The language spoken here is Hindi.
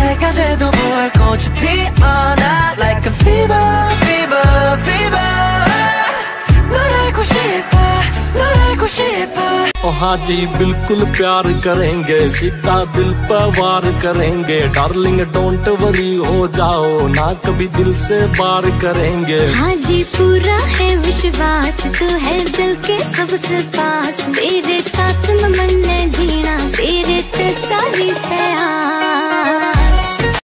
새가 돼도 불꽃이 피어나 Like a fever, fever, fever 널 알고 싶어, 널 알고 싶어 ओ हाँ जी बिल्कुल प्यार करेंगे सीधा दिल पर वार करेंगे डार्लिंग डोंट वरी हो जाओ ना कभी दिल से बार करेंगे हाँ जी पूरा है विश्वास तू है दिल के सबसे पास तेरे साथ